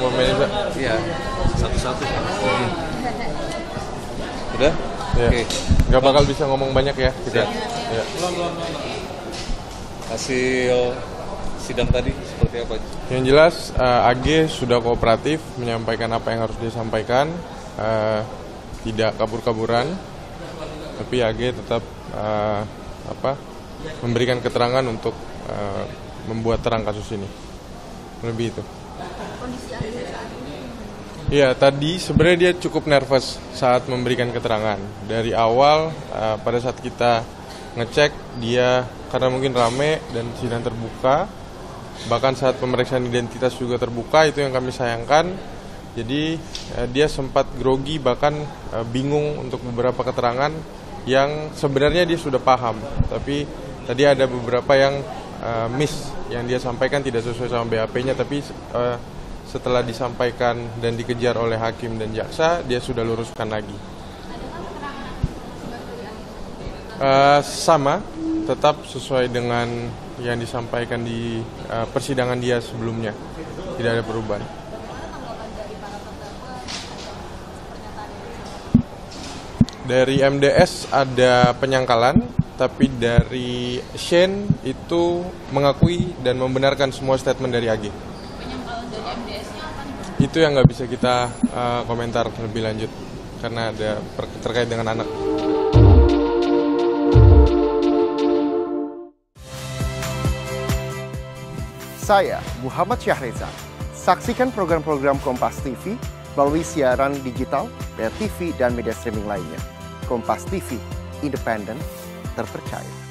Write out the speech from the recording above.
memanage Iya, satu-satu. Udah? ya. Oke. nggak bakal bisa ngomong banyak ya kita ya. Hasil sidang tadi seperti apa? yang jelas eh, AG sudah kooperatif menyampaikan apa yang harus disampaikan eh, tidak kabur-kaburan tapi AG tetap eh, apa memberikan keterangan untuk eh, membuat terang kasus ini lebih itu Iya, tadi sebenarnya dia cukup nervous saat memberikan keterangan. Dari awal, eh, pada saat kita ngecek, dia karena mungkin rame dan sidang terbuka, bahkan saat pemeriksaan identitas juga terbuka, itu yang kami sayangkan. Jadi eh, dia sempat grogi, bahkan eh, bingung untuk beberapa keterangan yang sebenarnya dia sudah paham, tapi tadi ada beberapa yang eh, miss yang dia sampaikan tidak sesuai sama BAP-nya, tapi eh, setelah disampaikan dan dikejar oleh hakim dan jaksa, dia sudah luruskan lagi. Eh, sama, tetap sesuai dengan yang disampaikan di eh, persidangan dia sebelumnya, tidak ada perubahan. Dari MDS ada penyangkalan, tapi dari Shane itu mengakui dan membenarkan semua statement dari AG. Itu yang nggak bisa kita uh, komentar lebih lanjut karena ada terkait dengan anak. Saya Muhammad Syahreza. Saksikan program-program Kompas TV melalui siaran digital, pay TV, dan media streaming lainnya. Kompas TV, independen, terpercaya.